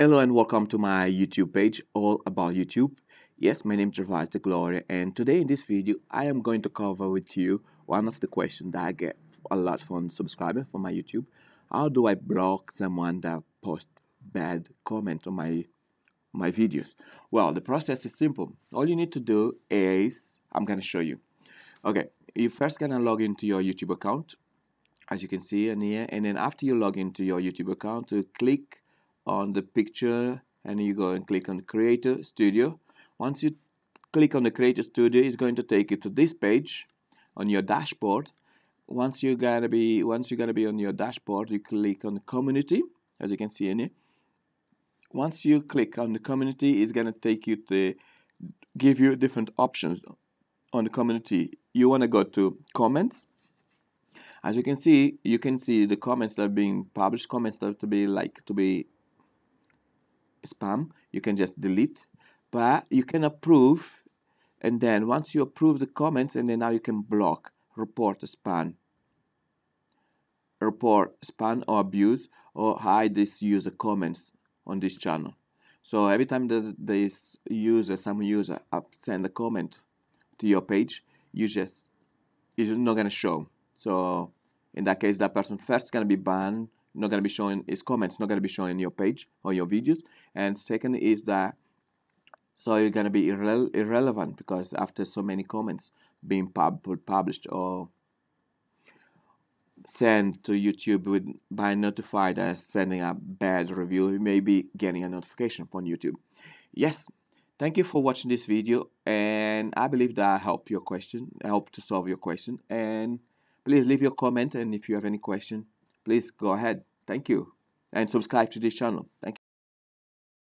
Hello and welcome to my YouTube page all about YouTube. Yes, my name is Gervasio Da Gloria and today in this video I am going to cover with you one of the questions that I get a lot from subscribers for my YouTube. How do I block someone that posts bad comment on my my videos? Well, the process is simple. All you need to do is I'm going to show you. Okay, you first gonna log into your YouTube account as you can see in here and then after you log into your YouTube account you click on the picture and you go and click on creator studio. Once you click on the creator studio it's going to take you to this page on your dashboard. Once you're gonna be once you're gonna be on your dashboard you click on community as you can see in here. Once you click on the community it's gonna take you to give you different options on the community. You want to go to comments. As you can see you can see the comments that are being published comments that to be like to be spam you can just delete but you can approve and then once you approve the comments and then now you can block report spam. Report spam or abuse or hide this user comments on this channel. So every time that this user some user uh, send a comment to your page you just it's not going to show. So in that case that person first going to be banned not going to be showing his comments not going to be showing your page or your videos. And second is that so you're going to be irre irrelevant because after so many comments being pub published or sent to YouTube with by notified as sending a bad review you may be getting a notification from YouTube. Yes thank you for watching this video and I believe that I help your question hope to solve your question. And please leave your comment and if you have any question please go ahead. Thank you. And subscribe to this channel. Thank you